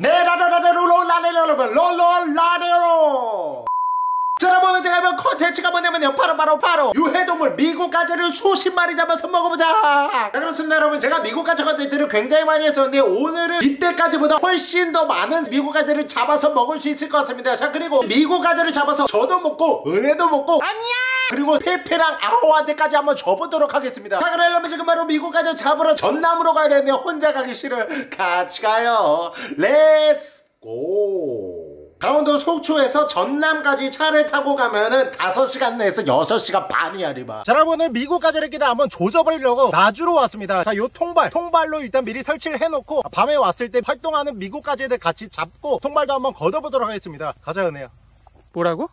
네라라라라로라레로로로로라레로 자 여러분 제가 한번 컨텐츠가 뭐냐면요 바로 바로 바로 유해동물 미국가재를 수십 마리 잡아서 먹어보자 자 그렇습니다 여러분 제가 미국가재 컨텐츠를 굉장히 많이 했었는데 오늘은 이때까지보다 훨씬 더 많은 미국가재를 잡아서 먹을 수 있을 것 같습니다 자 그리고 미국가재를 잡아서 저도 먹고 은혜도 먹고 아니야 그리고 페페랑 아호한테까지 한번 줘보도록 하겠습니다. 자 그러려면 지금 바로 미국 가재 잡으러 전남으로 가야 되는데 혼자 가기 싫어 같이 가요. Let's go 강원도 속초에서 전남까지 차를 타고 가면은 5시간 내에서 6시간 반이야 리바. 자 여러분 오늘 미국 가재를 한번 조져버리려고 나주로 왔습니다. 자 요 통발 통발로 일단 미리 설치를 해놓고 밤에 왔을 때 활동하는 미국 가재들 같이 잡고 통발도 한번 걷어보도록 하겠습니다. 가자 은혜야. 뭐라고?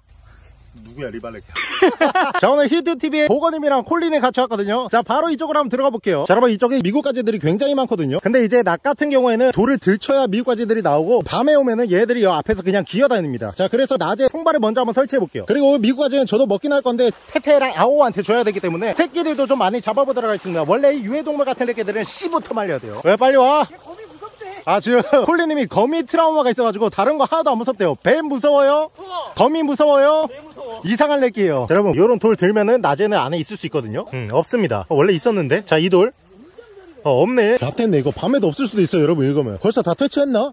누구야 리발레키야 자 오늘 히트TV에 보건님이랑 콜린이 같이 왔거든요. 자 바로 이쪽으로 한번 들어가 볼게요. 자 여러분 이쪽에 미국 가재들이 굉장히 많거든요. 근데 이제 낮 같은 경우에는 돌을 들쳐야 미국 가재들이 나오고 밤에 오면은 얘들이 여 앞에서 그냥 기어다닙니다. 자 그래서 낮에 통발을 먼저 한번 설치해 볼게요. 그리고 미국 가재는 저도 먹긴 할 건데 페페랑 아오한테 줘야 되기 때문에 새끼들도 좀 많이 잡아보도록 하겠습니다. 원래 이 유해동물 같은 애들은 씨부터 말려야 돼요. 왜 빨리 와 아 지금 콜리님이 거미 트라우마가 있어가지고 다른 거 하나도 안 무섭대요. 뱀 무서워요? 거미 무서워요? 이상한 렉기예요. 여러분 요런 돌 들면은 낮에는 안에 있을 수 있거든요. 음, 없습니다. 어, 원래 있었는데. 자 이 돌. 어, 없네. 다 뗐네 이거. 밤에도 없을 수도 있어요 여러분 읽으면. 벌써 다 퇴치했나?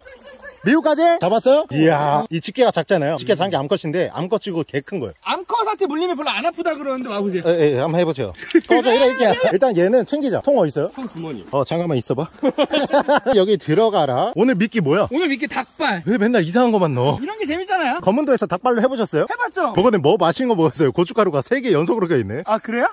미국까지 잡았어요? 이야 이 집게가 작잖아요 집게 작은 게 암컷인데 암컷이고 개 큰 거예요 암컷한테 물리면 별로 안 아프다 그러는데 와보세요. 에, 에, 한번 해보죠 꺼져 이래 이렇게 일단 얘는 챙기자 통 어디 있어요? 형 주머니. 어 잠깐만 있어봐 여기 들어가라 오늘 미끼 뭐야? 오늘 이렇게 닭발. 왜 맨날 이상한 거만 넣어? 이런 게 재밌잖아요. 검은도에서 닭발로 해보셨어요? 해봤죠? 그거는 뭐 맛있는 거 먹었어요 고춧가루가 3개 연속으로 껴있네 아 그래요?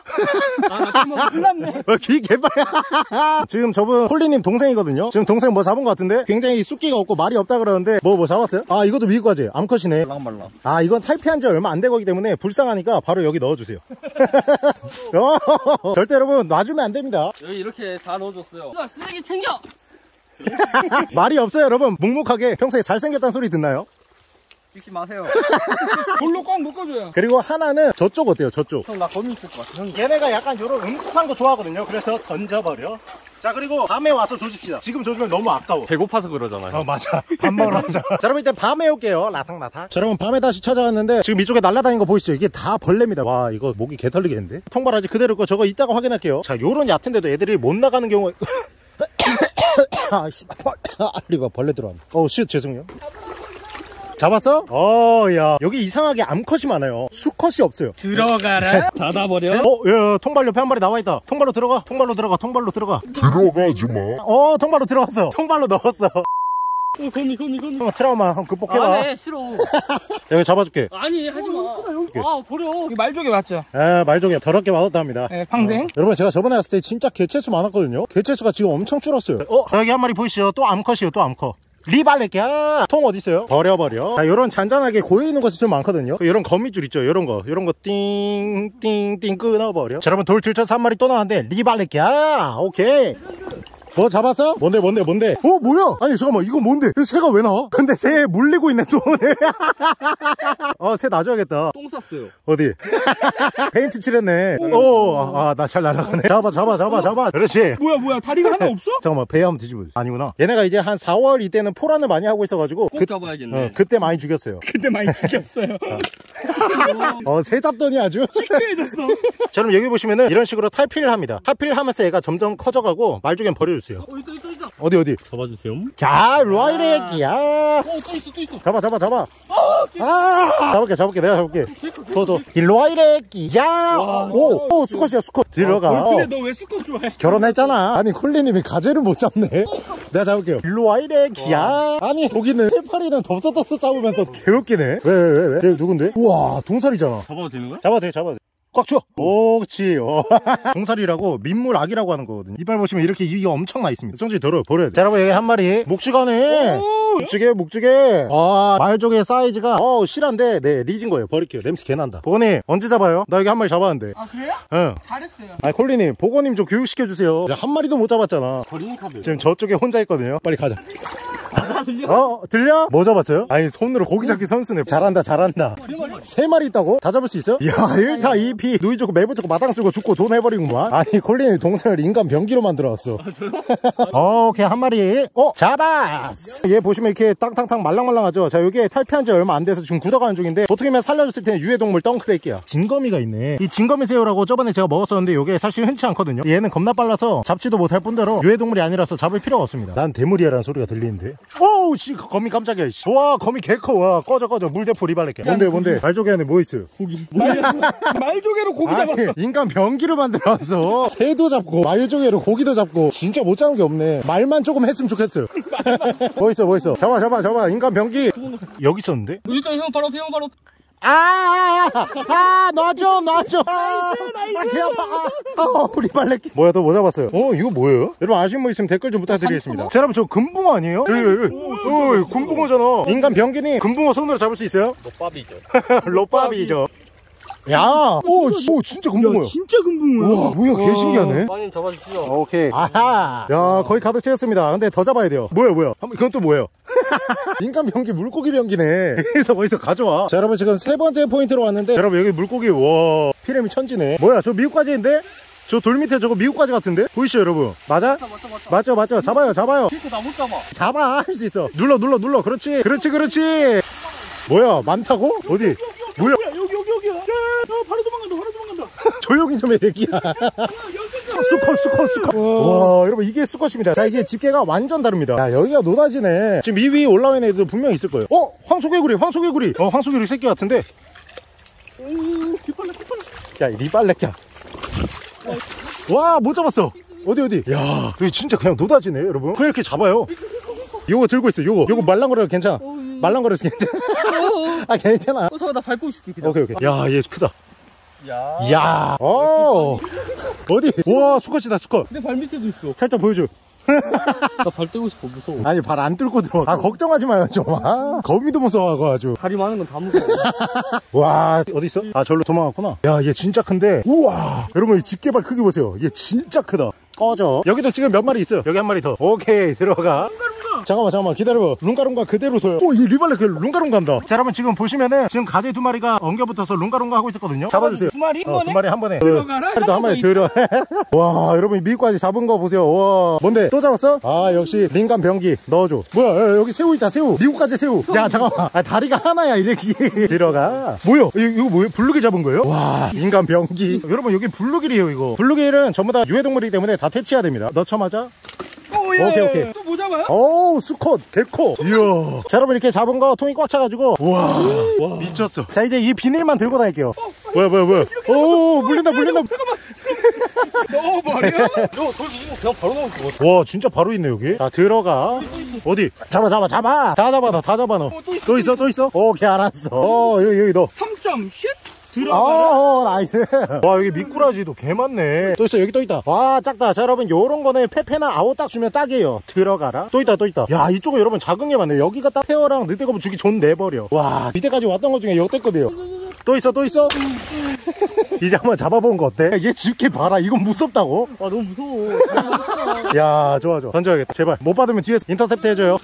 아나 뭐 큰일 났네. 어, 귀 개빨야 지금 저분 홀리님 동생이거든요 지금 동생 뭐 잡은 것 같은데 굉장히 숫기가 없고 말이 없다 그러는데 뭐뭐 잡았어요? 아 이것도 미국 가지 암컷이네 말랑말랑. 아 이건 탈피한 지 얼마 안 된 거기 때문에 불쌍하니까 바로 여기 넣어주세요 어, 절대 여러분 놔주면 안 됩니다 여기 이렇게 다 넣어줬어요. 야 쓰레기 챙겨. 말이 없어요 여러분 묵묵하게 평소에 잘생겼다는 소리 듣나요? 찍지 마세요. 볼로 꽉 묶어줘요. 그리고 하나는 저쪽 어때요? 저쪽. 형 나 거미 있을 것 같아. 형 걔네가 약간 요런 음습한 거 좋아하거든요. 그래서 던져버려. 자 그리고 밤에 와서 조집시다. 지금 조지면 너무 아까워. 배고파서 그러잖아요. 어 맞아. 밥 먹으러 가자. 자 여러분 일단 밤에 올게요. 라탕라탕 자 여러분 밤에 다시 찾아왔는데 지금 이쪽에 날아다니는 거 보이시죠? 이게 다 벌레입니다. 와 이거 목이 개털리겠는데? 통발아지 그대로 있고 저거 이따가 확인할게요. 자 요런 얕은 데도 애들이 못 나가는 경우에 아씨. 리가 벌레 들어왔네. 어씨 죄송해요 잡았어? 어야 여기 이상하게 암컷이 많아요 수컷이 없어요 들어가라. 닫아버려. 어, 야, 통발 옆에 한 마리 나와 있다. 통발로 들어가. 통발로 들어가. 통발로 들어가. 들어가지 마. 어, 통발로 들어갔어. 통발로 넣었어. 어, 거미 거미 거미. 어, 트라우마 한번 극복해봐. 안해 싫어. 여기 잡아줄게. 아니 하지 마. 아 버려. 여기 말조개 맞죠? 에, 말종이 더럽게 맞았답니다. 네, 방생. 여러분 제가 저번에 갔을 때 진짜 개체수 많았거든요. 개체수가 지금 엄청 줄었어요. 어, 여기 한 마리 보이시죠? 또 암컷이에요. 또 암컷. 리발레기야 통 어디 있어요? 버려버려. 자 요런 잔잔하게 고여있는 것이 좀 많거든요. 요런 거미줄 있죠? 요런 거. 요런 거 띵띵띵 끊어버려. 자 여러분 돌 들쳐서 한 마리 또 나왔는데 리발레기야 오케이 뭐 잡았어? 뭔데 뭔데 뭔데 어 뭐야 아니 잠깐만 이거 뭔데 이거 새가 왜 나와? 근데 새에 물리고 있네 손에 어새 놔줘야겠다 똥 쌌어요. 어디? 페인트 칠했네 오아나 잘 날아가네 잡아 잡아 잡아 잡아 그렇지 뭐야 뭐야 다리가 하나 없어? 잠깐만 배 한번 뒤집어 아니구나 얘네가 이제 한 4월 이때는 포란을 많이 하고 있어가지고 꼭 그, 잡아야겠네. 어, 그때 많이 죽였어요 그때 많이 죽였어요. 어새 잡더니 아주 시크해졌어. 자 그럼 여기 보시면은 이런 식으로 탈피를 합니다 탈피를 하면서 얘가 점점 커져가고 말죽엔 버 려주세요 어 있다 있다 있다. 어디 어디 잡아주세요. 자 루아이레기야 어 또 있어 또 있어. 잡아 잡아 잡아 아 잡을게 잡을게 내가 잡을게 더 더 일로와이레기야 오, 오 수컷이야 수컷 들어가 어, 근데 너 왜 수컷 좋아해? 결혼했잖아. 아니 콜리님이 가재를 못 잡네. 내가 잡을게요. 일로 와 이래 기야. 아니 거기는 해파리는 덥석덥석 잡으면서 개웃기네. 왜 왜 왜 왜? 얘 누군데? 우와 동살이잖아. 잡아도 되는 거야? 잡아도 돼 잡아도 돼. 꽉 줘. 옳지. 어. 동살이라고 민물 악이라고 하는 거거든요. 이빨 보시면 이렇게 입이 엄청 나 있습니다. 성질이 더러워 버려야 돼. 자 여러분 여기 한 마리 묵직하네. 묵직해 묵직해. 아 말조개 사이즈가 어 실한데 네 리진 거예요. 버릴게요. 냄새 개난다. 보건님 언제 잡아요? 나 여기 한 마리 잡았는데. 아 그래요? 응. 잘했어요. 아니 콜리님 보건님 좀 교육시켜 주세요. 한 마리도 못 잡았잖아. 버리는 카드. 지금 저쪽에 혼자 있거든요. 빨리 가자. 어 들려? 뭐 잡았어요? 아니 손으로 고기 잡기 선수네 잘한다 잘한다 세 마리 있다고? 다 잡을 수 있어? 야 1타 2피 누이 좋고 매부 좋고 마당 쓰고 죽고 돈 해버리구만 아니 콜린이 동생을 인간 병기로 만들어왔어 어, 오케이 한 마리 어 잡았어 얘 보시면 이렇게 땅탕탕 말랑말랑하죠? 자 여기에 탈피한 지 얼마 안 돼서 지금 굳어가는 중인데 보통이면 살려줬을 때는 유해동물 덩크레이키야 진거미가 있네. 이 진거미 새우라고 저번에 제가 먹었었는데 이게 사실 흔치 않거든요. 얘는 겁나 빨라서 잡지도 못할 뿐더러 유해동물이 아니라서 잡을 필요가 없습니다. 난 대물이야라는 소리가 들리는데. 오우 씨 거미 깜짝이야 씨. 와 거미 개커. 와 꺼져 꺼져. 물대포 리발레끼. 뭔데 뭔데? 말조개 안에 뭐 있어요? 말, 말조개로 고기 아니, 잡았어. 인간 병기를 만들어왔어. 새도 잡고, 말조개로 고기도 잡고, 진짜 못 잡은 게 없네. 말만 조금 했으면 좋겠어요. 뭐 있어, 뭐 있어. 잡아, 잡아, 잡아. 인간 병기. 여기 있었는데? 일단 형 바로 형 바로 아, 아, 아, 놔줘, 놔줘. nice, nice. 아. 아, 아, 리발레끼. 뭐야, 또 뭐 잡았어요? 어, 이거 뭐예요? 여러분 아시는 분 있으면 댓글 좀 부탁드리겠습니다. 자, 여러분, 저 금붕어 아니에요? 예, 예, 예. 어, 금붕어잖아. 인간 병기니 금붕어 손으로 잡을 수 있어요? 노밥이죠. 로빠비죠. 야, 오, 지- 오, 진짜 금붕어야. 진짜 금붕어야. 와, 뭐야, 개 신기하네. 마님 잡아주시죠. 오케이. 아하. 야, 거의 가득 채웠습니다. 근데 더 잡아야 돼요. 뭐야, 뭐야. 한번 그건 또 뭐예요? 인간 병기, 물고기 병기네. 그래서 어디서 가져와. 자, 여러분 지금 세 번째 포인트로 왔는데, 여러분 여기 물고기, 와, 피레미 천지네. 뭐야, 저 미국까지인데? 저 돌 밑에 저거 미국까지 같은데? 보이시죠, 여러분? 맞아? 맞죠, 맞죠. 잡아요, 잡아요. 나못 잡아. 잡아, 할 수 있어. 눌러, 눌러, 눌러. 그렇지, 그렇지, 그렇지. 뭐야, 많다고? 어디? 뭐야, 야, 여기, 여기, 여기야. 야, 야, 바로 도망간다, 바로 도망간다. 조용히 좀 해, 애기야. 수컷, 수컷, 수컷. 와, 여러분, 이게 수컷입니다. 자, 이게 집게가 완전 다릅니다. 야, 여기가 노다지네. 지금 이 위에 올라와 있는 애들 분명히 있을 거예요. 어? 황소개구리, 황소개구리. 어, 황소개구리 새끼 같은데? 오, 뒷발라, 뒷발라. 야, 이 리발렛야. 와, 못 잡았어. 어디, 어디? 야, 여기 진짜 그냥 노다지네, 여러분. 그냥 이렇게 잡아요. 요거 들고 있어, 요거. 요거 말랑거려 괜찮아. 말랑거려서 괜찮아. 아, 괜찮아. 어, 잠깐 나 밟고 있을게. 기다려. 오케이, 오케이. 야, 얘 크다. 야. 야, 어. 어디? 와, 수컷이다, 수컷. 내발 밑에도 있어. 살짝 보여줘. 나 발 떼고 싶어 무서워. 아니 발 안 뚫고 들어. 아 걱정하지 마요 좀. 아, 거미도 아주. 다리 많은 건 다 무서워. 와 어디 있어? 아 절로 도망갔구나. 야 얘 진짜 큰데. 우와. 여러분 이 집게발 크기 보세요. 얘 진짜 크다. 꺼져. 여기도 지금 몇 마리 있어요. 여기 한 마리 더. 오케이 들어가. 잠깐만 잠깐만 기다려봐. 룽가룽가 그대로 둬요. 오 이 리발레 그 룽가룽가 한다. 자 여러분 지금 보시면은 지금 가재 두 마리가 엉겨붙어서 룽가룽가 하고 있었거든요. 잡아주세요. 두 마리? 한 어, 번에? 두 마리 한 번에. 들어가라? 또 한 마리 들어 와 여러분 미국가재 잡은 거 보세요. 와 뭔데? 또 잡았어? 아 역시 인간 병기. 넣어줘. 뭐야 야, 여기 새우 있다 새우. 미국가재 새우. 야 잠깐만. 아, 다리가 하나야 이렇게. 들어가. 뭐야? 이거, 이거 뭐예요 블루길 잡은 거예요? 와 인간 병기. 여러분 여기 블루길이에요 이거. 블루길은 전부 다 유해동물이기 때문에 다 퇴치해야 됩니다. 넣자마자 오, 예. 오케이, 오케이. 또 뭐 잡아요? 어우 수컷 개커. 이야. 자 여러분 이렇게 잡은 거 통이 꽉 차가지고. 우와. 미쳤어. 자 이제 이 비닐만 들고 다닐게요. 뭐야 뭐야 뭐야. 오 물린다 물린다. 넣어버려? 너돌 이거 그냥 바로 나올 것 같아. 와 진짜 바로 있네 여기. 자 들어가. 어디? 잡아 잡아 잡아. 다 잡아 너다 잡아 너또 있어 또 있어 오케이 알았어. 어 여기 여기 너. 3점 슛? 아, 들어가라? 어, nice. 와, 여기 미꾸라지도 개 많네. 또 있어, 여기 또 있다. 와, 작다. 자, 여러분, 요런 거는 페페나 아오 딱 주면 딱이에요. 들어가라. 또 있다, 또 있다. 야, 이쪽은 여러분 작은 게 많네. 여기가 딱 페페랑 늑대거북 주기 좋은 내버려. 와, 이때까지 왔던 것 중에 역대급이에요. 또 있어, 또 있어? 이제 한번 잡아본 거 어때? 야, 얘 집게 봐라. 이건 무섭다고? 아 너무 무서워. 야, 좋아, 좋아. 던져야겠다. 제발. 못 받으면 뒤에서 인터셉트 해줘요.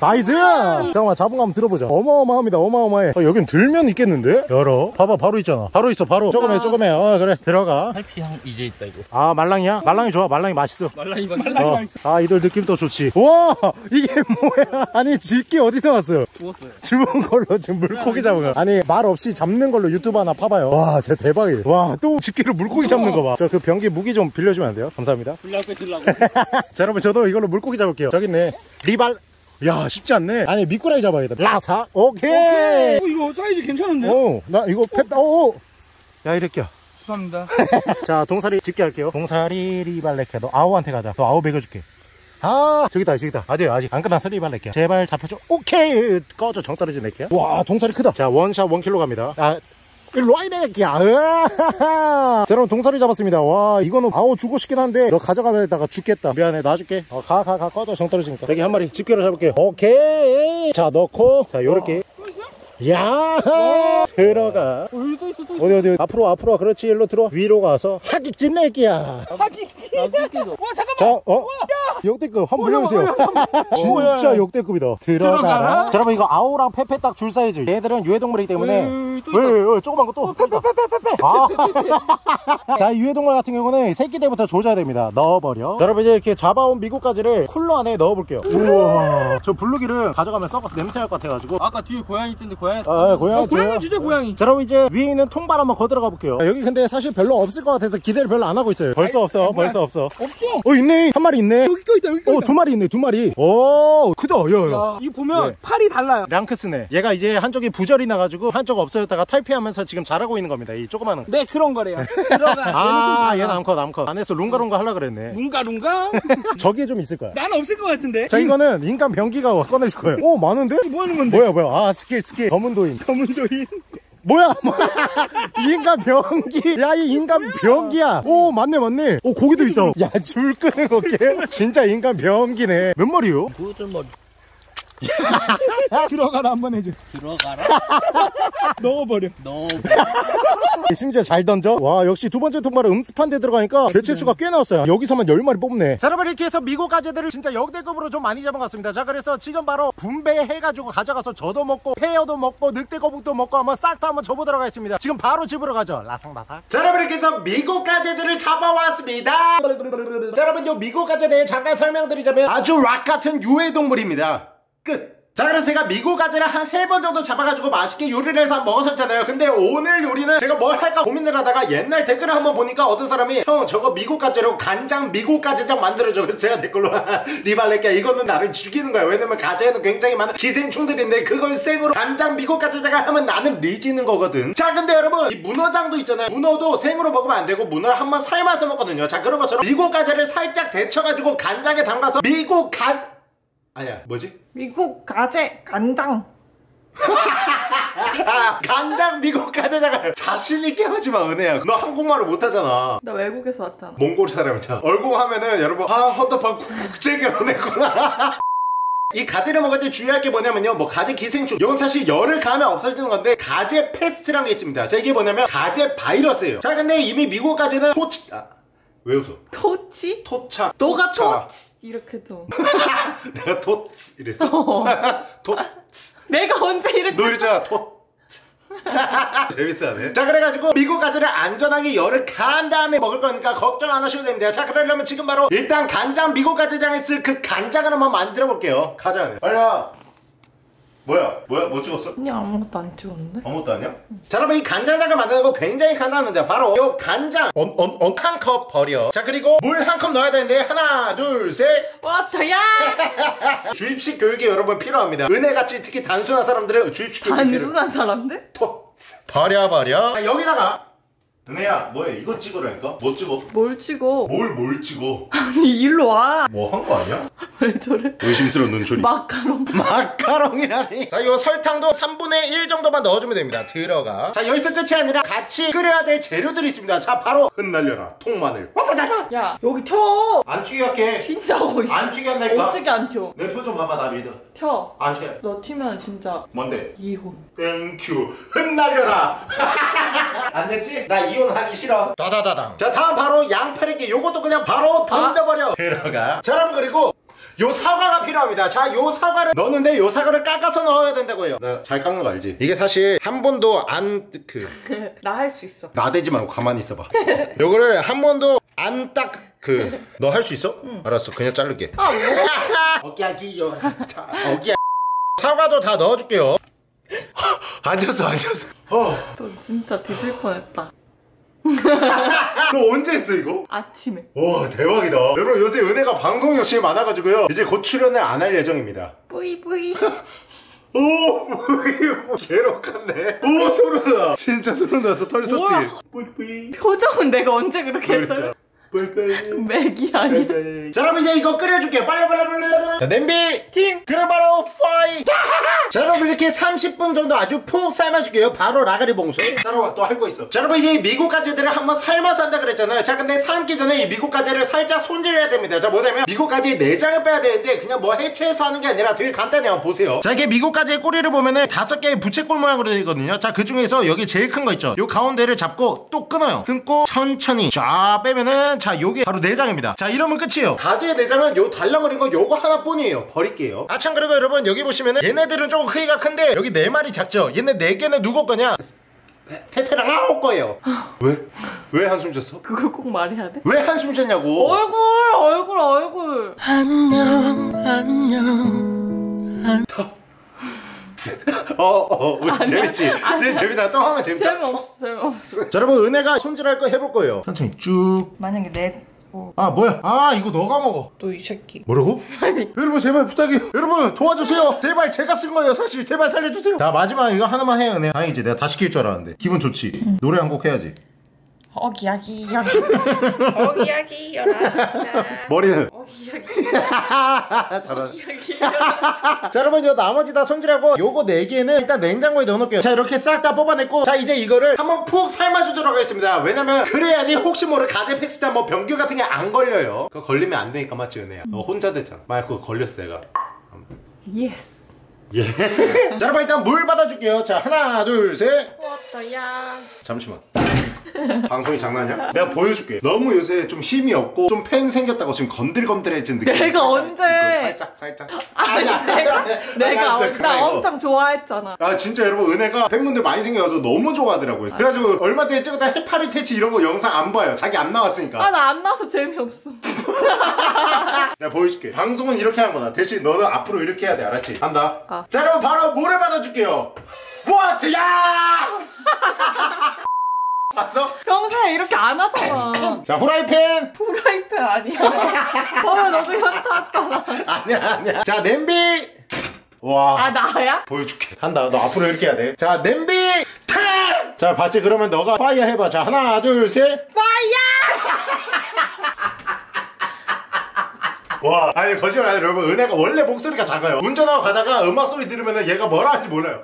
Nice! 잠깐만, 잡은 거 한번 들어보자. 어마어마합니다, 어마어마해. 어, 여긴 들면 있겠는데? 열어. 봐봐, 바로 있잖아. 바로 있어, 바로. 조금 해, 조금 해. 어, 그래. 들어가. 탈피 향 이제 있다 이거. 아, 말랑이야? 말랑이 좋아, 말랑이 맛있어. 말랑이가 어. 아, 이들 느낌도 좋지. 와! 이게 뭐야? 아니, 질기 어디서 왔어요? 죽었어요. 죽은 걸로 지금 물고기 잡은 거. 아니, 말 없이 잡는 걸로 유튜브 하나 파봐요. 와, 진짜 대박이에요. 와, 또 집게로 물고기 잡는 거 봐. 저그 병기 무기 좀 빌려주면 안 돼요? 감사합니다. 불량 뺏으려고. 자, 여러분, 저도 이걸로 물고기 잡을게요. 저기 있네. 리발. 야, 쉽지 않네. 아니, 미꾸라지 잡아야겠다. 라사. 오케이. 어, 이거 사이즈 괜찮은데? 오, 나 이거 페, 오, 오. 야, 이렇게야. 죄송합니다. 자, 동사리 집게 할게요. 동사리 리발레케. 너 아우한테 가자. 너 아우 먹여줄게. 아, 저기다, 저기다. 아직, 아직 안 끝났어, 리발레케. 제발 잡혀줘. 오케이. 꺼져, 정 떨어진 애케. 와, 동사리 크다. 자, one shot one kill로 갑니다. 아, 일 로 와, 이 애기야. 으아! 자, 여러분, 동사리 잡았습니다. 와, 이거는 아우 주고 싶긴 한데, 너 가져가다가 죽겠다. 미안해, 놔줄게. 어, 가, 가, 가, 꺼져, 정 떨어지니까. 여기 한 마리 집게로 잡을게요. 오케이. 자, 넣고, 자, 요렇게. 야 들어가 어, 여기 또 있어 또 있어 어디 어디 앞으로 앞으로 와. 그렇지 일로 들어 위로 가서 하객진 내기야 깨져 와 잠깐만. 자, 어? 역대급 한번 불러주세요. 진짜 역대급이다. 들어가라. 여러분 이거 아오랑 페페 딱 줄 사이즈. 얘들은 유해동물이기 때문에. 으이, 또 왜, 있다. 왜, 왜, 조그만 거 또. 페페, 페페, 아. 자, 이 유해동물 같은 경우는 새끼 때부터 조져야 됩니다. 넣어버려. 자, 여러분 이제 이렇게 잡아온 미국가재를 쿨러 안에 넣어볼게요. 우와. 저 블루길을 가져가면 썩어서 냄새 날 것 같아가지고. 아까 뒤에 고양이 있던데 고양이 아, 고양이. 어, 고양이 주자 고양이. 자, 그럼 이제 위에 있는 통발 한번 걷으러 가 볼게요. 자, 여기 근데 사실 별로 없을 것 같아서 기대를 별로 안 하고 있어요. 벌써 없어, 벌써 없어. 없어. 어, 있네. 한 마리 있네. 여기 껴 있다 여기 껴 어, 있다. 두 마리 있네, 두 마리. 오, 크다, 야, 야. 야, 이 보면 네. 팔이 달라요. 랑크스네. 얘가 이제 한쪽이 부절이 나가지고 한쪽 없어졌다가 탈피하면서 지금 자라고 있는 겁니다. 이 조그마한. 거. 네 그런 거래요. 들어가. 아, 얘는 암컷, 암컷. 안에서 룽가룽가 하려 그랬네. 룽가룽가. 저기에 좀 있을 거야. 나는 없을 것 같은데. 자, 이거는 인간 병기가 꺼내줄 거예요. 오, 많은데? 뭐 하는 건데? 뭐야, 뭐야. 아, skill, skill. 검은 도인. 검은 도인. 뭐야, 뭐야. 인간 병기. 야, 이 인간 병기야. 오, 맞네, 맞네. 오, 고기도 있다. 야, 줄 끄는 거 걔. 진짜 인간 병기네. 몇 마리요? 구슬머리 들어가라 한 번 해줘. 들어가라 넣어버려. 너 심지어 잘 던져. 와, 역시 두 번째 통발은 음습한 데 들어가니까 개체수가 꽤 나왔어요. 여기서만 10마리 뽑네. 자, 여러분 이렇게 해서 미국 가재들을 진짜 역대급으로 좀 많이 잡아갔습니다. 자, 그래서 지금 바로 분배해가지고 가져가서 저도 먹고 페어도 먹고 늑대 거북도 먹고 한번 싹 다 한번 접어들어 가겠습니다. 지금 바로 집으로 가죠. 라상라상. 자, 여러분 이렇게 해서 미국 가재들을 잡아왔습니다. 자, 여러분 요 미국 가재에 대해 잠깐 설명드리자면 아주 락 같은 유해 동물입니다. 끝. 자 그래서 제가 미국 가지를 한 세 번 정도 잡아가지고 맛있게 요리를 해서 먹었었잖아요. 근데 오늘 요리는 제가 뭘 할까 고민을 하다가 옛날 댓글을 한번 보니까 어떤 사람이 형 저거 미국 가지로 간장 미국 가지장 만들어줘. 그래서 제가 댓글로 리발레끼야 이거는 나를 죽이는 거야. 왜냐면 가지에는 굉장히 많은 기생충들인데 그걸 생으로 간장 미국 가지장을 하면 나는 리지는 거거든. 자 근데 여러분 이 문어장도 있잖아요. 문어도 생으로 먹으면 안 되고 문어를 한번 삶아서 먹거든요. 자 그런 것처럼 미국 가지를 살짝 데쳐가지고 간장에 담가서 미국 간 아니야 뭐지? 미국 가재 간장 아, 간장 미국 가자자가 자신 있게 하지 마 은혜야. 너 한국말을 못하잖아. 나 외국에서 왔잖아 몽골 사람이잖아. 얼공하면은 여러분 아 헌터판 국제 결혼했구나. 이 가지를 먹을 때 주의할 게 뭐냐면요 뭐 가지 기생충 이건 사실 열을 가하면 없어지는 건데 가지 패스트라는 게 있습니다 자 이게 뭐냐면 가지 바이러스예요 자 근데 이미 미국 가지는 토치 아, 왜 웃어? 토치? 토차 너가 토차. 토치 이렇게 좀 내가 토츠 이랬어. 어. 토츠. 내가 언제 이렇게 너 이랬잖아 토 재밌어하네. 자 그래가지고 미국 가지를 안전하게 열을 가한 다음에 먹을 거니까 걱정 안 하셔도 됩니다. 자 그러려면 지금 바로 일단 간장 미국 가지장에 쓸 그 간장을 한번 만들어 볼게요. 가자. 빨리 와 뭐야? 뭐야? 뭐 찍었어? 그냥 아무것도 안 찍었는데? 아무것도 아니야? 자 여러분 이 간장장을 만드는 거 굉장히 간단한데 바로 이 간장. 한컵 버려. 자 그리고 물 한 컵 넣어야 되는데 하나 둘셋. 와 저야? 주입식 교육이 여러분 필요합니다. 은혜같이 특히 단순한 사람들은 주입식 교육이 필요해요 단순한 사람들? 토 버려 버려. 아, 여기다가 은혜야 뭐해? 이거 찍으라니까? 뭐 찍어? 뭘 찍어? 뭘 뭘 찍어? 아니 일로 와왜 뭐한 거 아니야? 저래? 의심스러운 눈초리. 마카롱. 마카롱이라니. 자 이거 설탕도 3분의 1 정도만 넣어주면 됩니다. 들어가. 자 여기서 끝이 아니라 같이 끓여야 될 재료들이 있습니다. 자 바로 흩날려라. 통마늘. 와다다다. 야 여기 켜안 튀게 할게. 튄다고 씨. 안 튀게 한다니까 어떻게 안 켜? 내 표정 봐봐 나 믿어. 켜. 안 튀게 너 튀면 진짜 뭔데? 이혼. Thank you 흩날려라. 안 됐지? 나 이 혼하기 싫어. 다다다당. 자 다음 바로 양파리기. 요것도 그냥 바로 던져버려. 들어가. 자 여러분 그리고 요 사과가 필요합니다. 자 요 사과를 넣는데 요 사과를 깎아서 넣어야 된다고요. 나잘 깎는 거 알지? 이게 사실 한 번도 안그 나 할 수 있어. 나대지 말고 가만히 있어봐. 요거를 한 번도 안딱그 너 할 수 있어? 알았어. 그냥 자를게. 아 뭐? 어기야기요. 자 어기야 사과도 다 넣어줄게요. 앉았어 앉았어 어. 너 진짜 뒤질 뻔했다. 너 언제 했어 이거? 아침에. 와 대박이다 여러분 요새 은혜가 방송 욕심이 많아가지고요 이제 곧 출연을 안 할 예정입니다 뿌이 뿌이. 오 괴롭겠네 오 소름 돋아 진짜 소름 돋았어 털 썼지 우와. 뿌이 뿌이 표정은 내가 언제 그렇게 했어요? 맥이 아니야. 자 그럼 이제 이거 끓여줄게 빨리 빨리 빨리 빨리 자 냄비 팀 그럼 바로 파이 자 여러분 이렇게 이제 30분 정도 아주 푹 삶아줄게요. 바로 라가리 봉수. 따라와, 또 할 거 있어. 자, 여러분, 이제 이 미국 가지들을 한번 삶아서 한다 그랬잖아요. 자, 근데 삶기 전에 이 미국 가지를 살짝 손질해야 됩니다. 자, 뭐냐면, 미국 가지 내장을 빼야 되는데, 그냥 뭐 해체해서 하는 게 아니라 되게 간단해요. 보세요. 자, 이게 미국 가지의 꼬리를 보면은 다섯 개의 부채꼴 모양으로 되어 있거든요. 자, 그 중에서 여기 제일 큰 거 있죠. 요 가운데를 잡고 또 끊어요. 끊고 천천히 쫙 빼면은, 자, 요게 바로 내장입니다. 자, 이러면 끝이에요. 가지의 내장은 요 달랑거린 거 요거 하나뿐이에요. 버릴게요. 아, 참, 그리고 여러분, 여기 보시면은 얘네들은 조금 크기가 큰데, 여기 네 마리 작죠? 얘네 네 개는 누구 거냐? 테테랑 아홉 거예요. 왜? 왜 한숨 쉬었어? 그걸 꼭 말해야 돼? 왜 한숨 쉬었냐고? 얼굴 얼굴 얼굴 어, 어, 왜 재밌지? 이제 재밌다. 또 하면 재밌다. 재미없어 재미없어 자, 여러분, 은혜가 손질할 거 해볼 거예요. 천천히 쭉. 만약에 내뭐 아, 뭐야? 아, 이거 너가 먹어. 또 이 새끼 뭐라고? 여러분 제발 부탁해요 여러분 도와주세요 제발 제가 쓴 거예요 사실 제발 살려주세요 자 마지막 이거 하나만 해요 은혜 다행이지 내가 다 시킬 줄 알았는데 기분 좋지 노래 한 곡 해야지 어기야기 열아 어기야기 열아 머리는? 어기야기 잘하 어기야기 열아 자 여러분 이거 나머지 다 손질하고 요거 4개는 일단 냉장고에 넣어놓을게요. 자 이렇게 싹 다 뽑아냈고 자 이제 이거를 한번 푹 삶아주도록 하겠습니다. 왜냐면 그래야지 혹시 모를 가재 페스트 뭐 병균 같은 게 안 걸려요. 그거 걸리면 안 되니까 맞지 은혜야. 너 혼자 됐잖아. 만약 그거 걸렸어 내가. Yes 예. 자 여러분 일단 물 받아줄게요. 자 하나 둘셋. 워터야 잠시만. 방송이 장난이야? 내가 보여줄게. 너무 요새 좀 힘이 없고 좀 팬 생겼다고 지금 건들건들해진 느낌. 내가 언제? 살짝 살짝. 아니야. 내가 내가 진짜 엄- 그만 나. 엄청 좋아했잖아 아 진짜 여러분 은혜가 팬분들 많이 생겨가지고 너무 좋아하더라고요. 그래가지고 얼마 전에 찍었던 해파리 퇴치 이런 거 영상 안 봐요. 자기 안 나왔으니까. 아 나 안 나서 재미없어 내가 보여줄게. 방송은 이렇게 하는 거다. 대신 너는 앞으로 이렇게 해야 돼. 알았지? 한다. 아. 자 그럼 바로 모래 받아줄게요. Water 야! 봤어? 평소에 이렇게 안 하잖아. 자 후라이팬. 프라이팬 아니야. 어 너도 현타 왔잖아. 아니야 아니야. 자 냄비! 와. 아 나야? 보여줄게. 한다. 너 앞으로 이렇게 해야 돼 자 냄비! 탁자 봤지 그러면 너가 fire 해봐. 자 하나 둘셋. 와 아니 거짓말 아니야 여러분 은혜가 원래 목소리가 작아요. 운전하고 가다가 음악 소리 들으면 얘가 뭐라 하는지 몰라요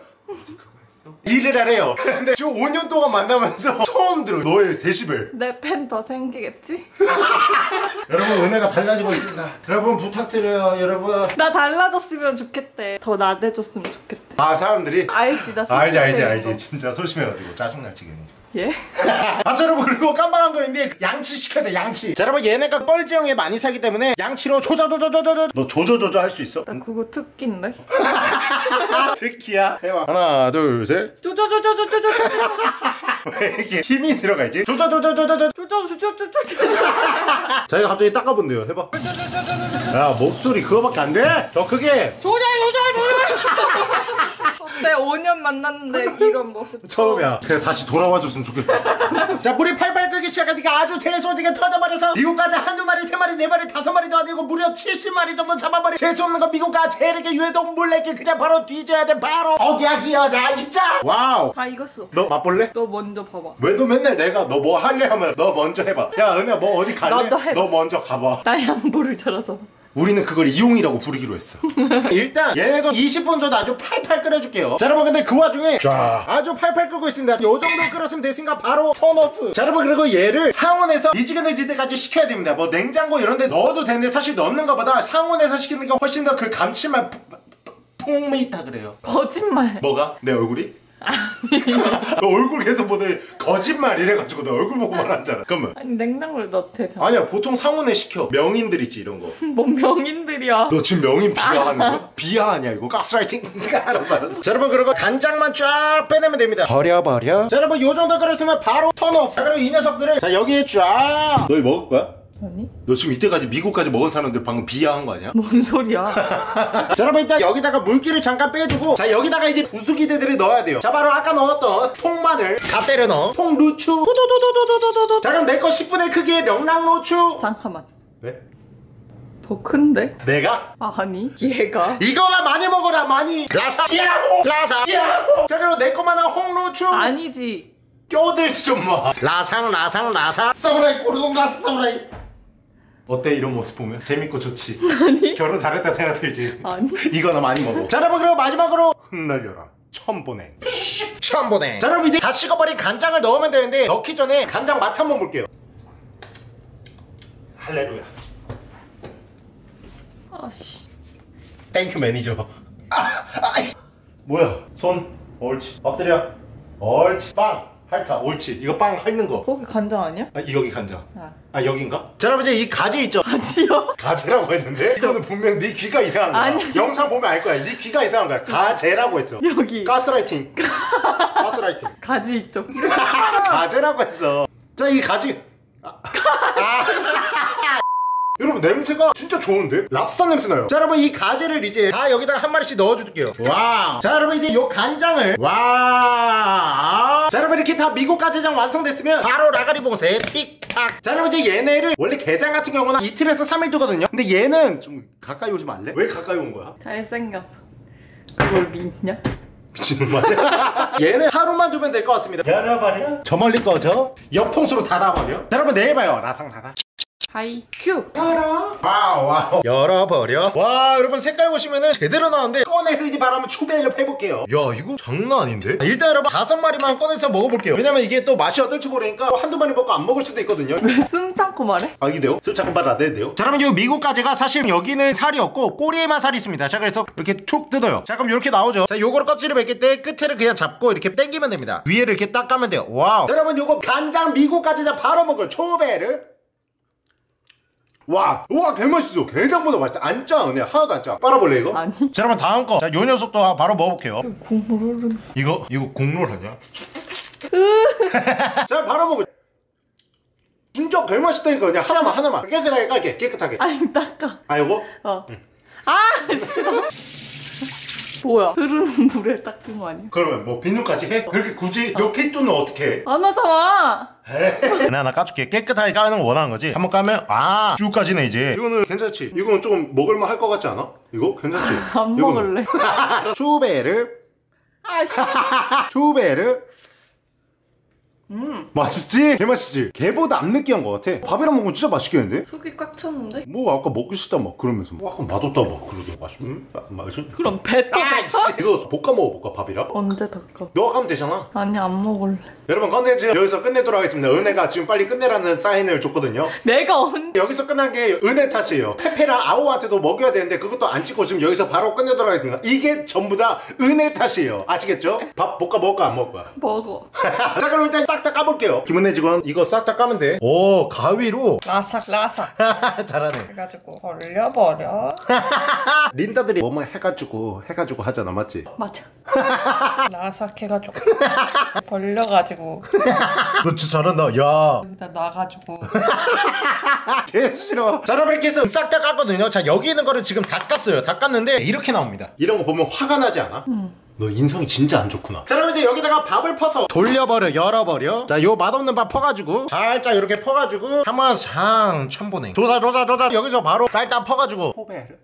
일을 하래요. 근데 지금 5년 동안 만나면서 처음 들어 너의 데시벨. 내 팬 더 생기겠지? 여러분 은혜가 달라지고 있습니다. 여러분 부탁드려요 여러분. 나 달라졌으면 좋겠대. 더 나대줬으면 좋겠대 아 사람들이? 알지 나 알지 알지 알지. 이거. 진짜 소심해가지고 짜증날 지금 예? 아 자, 여러분 그리고 깜빡한 거 있는데 양치 시켜야 돼 양치. 자 여러분 얘네가 뻘지형에 많이 살기 때문에 양치로 조져조져조져 너 조져조져 할수 있어? 나 그거 특기인데? 특히야? 해봐. 하나 둘셋. 쪼쪼쪼쪼쪼쪼쪼 왜 이렇게 힘이 들어가 있지? 조져조져조져조 쪼쪼쪼쪼쪼쪼 자 이거 갑자기 닦아본대요. 해봐. 야 목소리 그거밖에 안 돼? 더 크게. 조절 조절 어 때 5년 만났는데 이런 모습 처음이야. 그냥 다시 돌아와 줬으면 좋겠어. 자 물이 팔팔 끓기 시작하니까 아주 재소지게 터져버려서 미국가재 한두 마리 세 마리 네 마리 다섯 마리도 아니고 무려 70마리 정도 잡아버리 재수없는 거 미국가 재래게 유해동물 레기 그냥 바로 뒤져야 돼. 바로 어기야기여라 입자 wow. 다 익었어. 너 맛볼래? 너 먼저 봐봐. 왜 너 맨날 내가 너 뭐 할래 하면 너 먼저 해봐. 야 은혜야 뭐 어디 갈래? 해봐. 너 먼저 가봐. 나 양보를 잘하잖아 우리는 그걸 이용이라고 부르기로 했어. 일단 얘네도 20분 정도 아주 팔팔 끓여줄게요. 자 여러분 근데 그 와중에 쫙 아주 팔팔 끓고 있습니다. 요 정도 끓었으면 됐으니까 바로 turn off. 자 여러분 그리고 얘를 상온에서 미지근해질 때까지 식혀야 됩니다. 뭐 냉장고 이런 데 넣어도 되는데 사실 넣는 것보다 상온에서 식히는 게 훨씬 더 그 감칠맛 풍미 있다 그래요. 거짓말 뭐가? 내 얼굴이? 너 얼굴 계속 보더니 거짓말 이래가지고 너 얼굴 보고 말하잖아. 그러면 아니 냉장고에 넣댔잖아 아니야 보통 상온에 식혀 명인들 있지 이런 거. 뭔 명인들이야 너 지금 명인 비하하는 거야? 비하 아니야 이거? 가스라이팅? 알았어 알았어 자 여러분 그리고 간장만 쫙 빼내면 됩니다 버려 버려 자 여러분 요 정도 끓였으면 바로 turn off 자 그리고 이 녀석들을 자 여기에 쫙너 이거 먹을 거야? 아니? 너 지금 이때까지 미국까지 먹은 사람들 방금 비하한 거 아니야? 뭔 소리야? 자 여러분 일단 여기다가 물기를 잠깐 빼두고 자 여기다가 이제 부수기제들을 넣어야 돼요. 자 바로 아까 넣었던 통마늘 다 때려 넣어. 통루추. 도도도도도도도도 자 그럼 내 거 10분의 크기의 명랑로추. 잠깐만. 왜? 더 큰데? 내가? 아니 얘가. 이거나 많이 먹어라 많이. 라사. 야호. 라사. 야호. 자 그리고 내 거만한 홍로추. 아니지. 껴들지 좀마 라상 라상 라사 사무라이 꼬르동 라사 사무라이 어때 이런 모습 보면? 재밌고 좋지. 아니. 결혼 잘했다 생각 들지. 아니. 이거나 많이 먹어. 자 여러분 그리고 마지막으로 흩날려라. 천보냉 천보냉 자 여러분 이제 다 식어버린 간장을 넣으면 되는데 넣기 전에 간장 맛 한번 볼게요. 할레루야. 아씨. 땡큐 매니저. 아, 아, 이. 뭐야? 손. 옳지 엎드려. 옳지 빵 핥아 옳지 이거 빵 핥는 거 거기 간장 아니야? 아, 여기 간장 아. 아 여긴가? 자 여러분 이제 이 가지 있죠 가지요? 가재라고 했는데 이거는 분명 네 귀가 이상한 거야 아니. 영상 보면 알 거야 네 귀가 이상한 거야 가재라고 했어 여기. 가스라이팅 가스라이팅 가지 이쪽. 가재라고 했어 자 이 가지 아. 아. 여러분 냄새가 진짜 좋은데? 랍스터 냄새 나요. 자 여러분 이 가재를 이제 다 여기다가 한 마리씩 넣어줄게요. Wow. 자 여러분 이제 요 간장을. 와자 여러분 이렇게 다 미국 가재장 완성됐으면 바로 라가리 봉쇄 틱탁. 자 여러분 이제 얘네를 원래 게장 같은 경우는 이틀에서 3일 두거든요. 근데 얘는 좀 가까이 오지 말래? 왜 가까이 온 거야? 잘생겼어. 그걸 믿냐? 말이야? 얘는 하루만 두면 될 것 같습니다. 열어버려. 저 멀리 꺼져. 옆통수로 닫아버려. 자 여러분 내일 봐요. 라탕 닫아 Hi. 큐. 열어. Wow wow. 열어버려. 와 여러분 색깔 보시면은 제대로 나왔는데 꺼내서 이제 바로 한번 추배를 해볼게요. 야 이거 장난 아닌데? 일단 여러분 다섯 마리만 꺼내서 먹어볼게요. 왜냐면 이게 또 맛이 어떨지 모르니까 또 한두 마리 먹고 안 먹을 수도 있거든요. 왜 숨 참고 말해? 아 이게 돼요? 술 잠깐 말안 돼도 돼요? 자 그러면 이 미국 가재가 사실 여기는 살이 없고 꼬리에만 살이 있습니다. 자 그래서 이렇게 툭 뜯어요. 자 그럼 이렇게 나오죠. 자 요거를 껍질을 벗길 때 끝에를 그냥 잡고 이렇게 당기면 됩니다. 위에를 이렇게 딱 까면 돼요. Wow. 자 여러분 요거 간장 미국 가재장 바로 먹을 초배를 와, 우와, 개맛있어. 게장보다 맛있다. 안 짜, 은혜. 하나도 안 짜. 빨아볼래, 이거? 아니. 자, 여러분, 다음 거. 자, 요 녀석도 바로 먹어볼게요. 국물 흐르는. 이거, 이거 국물 아니야? 자, 바로 먹어. 진짜 개맛있다니까. 그냥 하나만, 하나만. 깨끗하게 깔게, 깨끗하게. 아니 닦아. 아, 요거? 어. 아 싫어. 뭐야? 흐르는 물에 닦은 거 아니야? 그러면 뭐 비누까지 해? 그렇게 굳이 요 케이크는 어떻게 해? 안 하잖아. 나 하나 까줄게 깨끗하게 까는 거 원하는 거지 한번 까면 아 쭉까지네 이제 이거는 괜찮지 이거는 조금 먹을만 할 것 같지 않아? 이거 괜찮지? 안 이거는. 먹을래. 추베를 아씨. 추베를 음. 맛있지? 개맛있지? 개보다 안 느끼한 것 같아 밥이랑 먹으면 진짜 맛있겠는데? 속이 꽉 찼는데? 뭐 아까 먹기 싫다 막 그러면서 뭐 아까 맛없다 막 그러게 맛있 음? 맛있 그럼. 아이씨 이거 볶아 먹어볼까 밥이랑? 언제 닦아? 너가 가면 되잖아 아니 안 먹을래. 여러분 컨텐츠 여기서 끝내도록 하겠습니다 은혜가 지금 빨리 끝내라는 사인을 줬거든요 내가 언제? 여기서 끝난 게 은혜 탓이에요 페페랑 아오한테도 먹여야 되는데 그것도 안 찍고 지금 여기서 바로 끝내도록 하겠습니다 이게 전부 다 은혜 탓이에요 아시겠죠? 밥 볶아 먹을까 안 먹을까? 먹어. 자 그럼 일단 싹 다 까볼게요. 김은혜 직원 이거 싹 다 까면 돼오 가위로? 라삭 라삭. 잘하네. 해가지고 벌려버려. 린다들이 뭐뭐 해가지고 해가지고 하잖아 맞지? 맞아. 라삭 해가지고. 벌려가지고. 너 진짜 잘한다 야. 여기다 놔가지고. 개 싫어. 자 여러분 이렇게 해서 싹 다 깠거든요. 자 여기 있는 거를 지금 다 깠어요. 다 깠는데 이렇게 나옵니다. 이런 거 보면 화가 나지 않아? 너 인성이 진짜 안 좋구나 자 그럼 이제 여기다가 밥을 퍼서 돌려버려 열어버려 자 요 맛없는 밥 퍼가지고 살짝 이렇게 퍼가지고 한번 상 천보냉 조사 조사 조사 여기서 바로 쌀딱 퍼가지고 포베르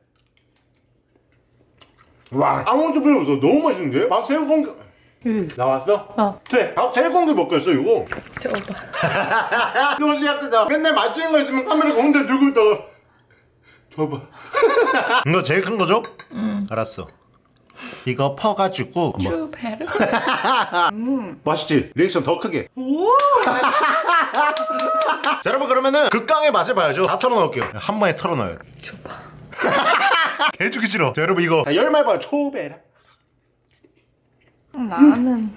와 아무것도 필요 없어 너무 맛있는데? 밥 새우 공기 응. 나왔어? 어. 돼. 밥 새우 공기 먹겠어 이거 저봐 또 시작되자. 맨날 맛있는 거 있으면 카메라 혼자 들고 있다가 줘봐. 이거 제일 큰 거죠? 응. 알았어. 이거 퍼가지고 뭐. 슈베르 맛있지? 리액션 더 크게. 오 자 여러분 그러면은 극강의 맛을 봐야죠. 다 털어넣을게요. 한 번에 털어넣어요. 줘봐 개주기 싫어. 자 여러분 이거 열말 봐요. 초베라. 나는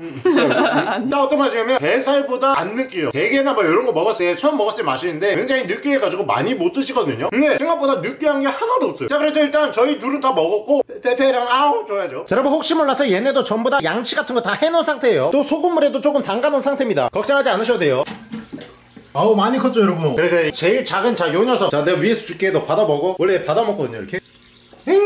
나 어떤 맛이냐면 게살보다 안 느끼해요. 대게나 뭐 이런 거 먹었을 때 처음 먹었을 때 맛있는데 굉장히 느끼해가지고 많이 못 드시거든요. 근데 생각보다 느끼한 게 하나도 없어요. 자 그래서 일단 저희 둘은 다 먹었고 페페랑 아우 줘야죠. 자 여러분 혹시 몰라서 얘네도 전부 다 양치 같은 거 다 해놓은 상태예요. 또 소금물에도 조금 담가놓은 상태입니다. 걱정하지 않으셔도 돼요. 아우 많이 컸죠 여러분. 그래 그래. 제일 작은 자 요 녀석. 자 내가 위에서 줄게. 너 받아 먹어. 원래 받아 먹거든요 이렇게. 행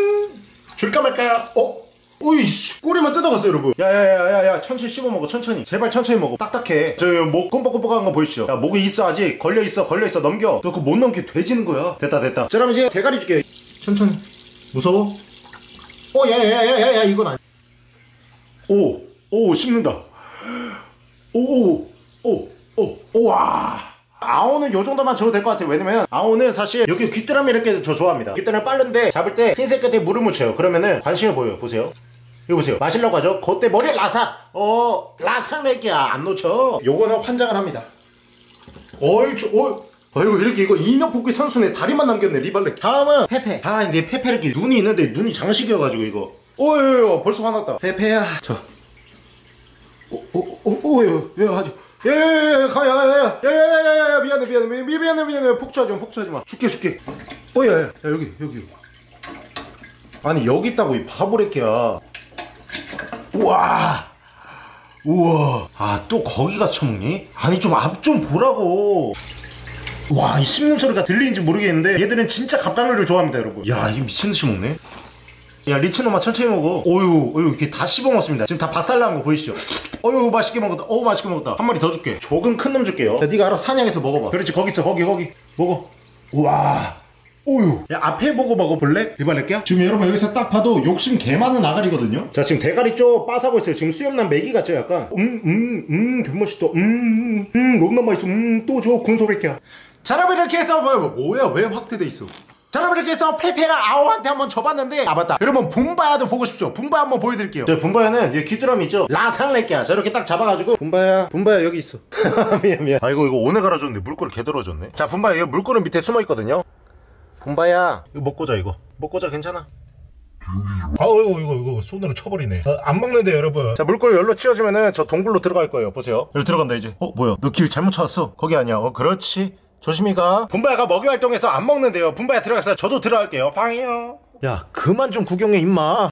줄까 말까요? 어? 오이씨 꼬리만 뜯어갔어요 여러분. 야야야야야 천천히 씹어 먹어 천천히. 제발 천천히 먹어. 딱딱해. 저목 꼼뻑꼼뻑한 거 보이시죠? 야 목에 있어 아직. 걸려있어 걸려있어. 넘겨. 너 그거 못 넘게 돼지는 거야. 됐다 됐다. 자 그럼 이제 대가리 줄게 천천히. 무서워? 어 야야야야야 이건 아니. 오 오 씹는다. 오오오 오 오와. 아오는 요 정도만 줘도 될 것 같아요. 왜냐면 아오는 사실 여기 귀뚜라미 이렇게 저 좋아합니다. 귀뚜라미 빠른데 잡을 때 흰색 끝에 물을 묻혀요. 그러면은 관심을 보여요 보세요 이거 보세요. 마시려고 하죠. 그때 머리 라삭. 어 라삭 내기야. 안 놓쳐. 요거는 환장을 합니다. 어이구 어 아이고 이렇게 이거 인력 뽑기 선수네 다리만 남겼네 리발렉 다음은 페페. 아 근데 페페 이렇게 눈이 있는데 눈이 장식이어가지고 이거. 오요요 벌써 화났다. 페페야. 저 오오오오요 왜요 하죠 예예예 가야 야 야야야야 미안해 미안해 미- 미- 미안해 미안해. 폭주하지 마 폭주하지 마. 줄게 줄게. 어야야 야, 여기 여기. 아니 여기 있다고 이 바보래끼야 우와 우와 아 또 거기가 처먹니? 아니 좀앞좀 보라고 와, 이 씹는 소리가 들리는지 모르겠는데 얘들은 진짜 갑각류를 좋아합니다, 여러분. 야, 이 미친 듯이 먹네. 야, 리치노마 천천히 먹어. 어유, 어유, 이렇게 다 씹어 먹습니다. 지금 다 바싹 나은 거 보이시죠? 어유, 맛있게 먹었다. 어우, 맛있게 먹었다. 한 마리 더 줄게. 조금 큰 놈 줄게요. 자, 네가 알아서 사냥해서 먹어봐. 그렇지, 거기 있어, 거기, 거기. 먹어. 우와. 오유. 야, 앞에 보고 먹어볼래? 이발할게요. 지금 여러분 여기서 딱 봐도 욕심 개 많은 아가리거든요. 자, 지금 대가리 쪽 빠사고 있어요. 지금 수염난 메기 같죠, 약간. 음, 음, 음, 변모시도. 음, 음, 음, 너무나 맛있어. 음, 또 줘, 군소리끼야. 자, 여러분 이렇게 해서 뭐, 뭐, 뭐야, 왜 확대돼 있어? 자, 여러분 이렇게 해서 페페랑 아오한테 한번 줘봤는데 아 맞다 여러분 붐바야도 보고 싶죠 붐바야 한번 보여드릴게요 저 붐바야는 이 귀뚜라미 있죠 라상레끼야 자 이렇게 딱 잡아가지고 붐바야 붐바야 여기 있어 미안 미안 아 이거 이거 오늘 갈아줬는데 물꼬를 개들어줬네 자 붐바야 여기 물꼬는 밑에 숨어있거든요 붐바야. 이거 먹고 자 이거. 먹고 자 괜찮아. 아 이거 이거 이거 손으로 쳐버리네. 어, 안 먹는데 여러분. 자 물꼬를 열로 치워주면은 저 동굴로 들어갈 거예요. 보세요. 여기 들어간다 이제. 어 뭐야? 너 길 잘못 찾았어. 거기 아니야. 어 그렇지. 조심히 가. 분바야가 먹이 활동해서 안 먹는데요. 분바야 들어가서 저도 들어갈게요. 방이요. 야 그만 좀 구경해 임마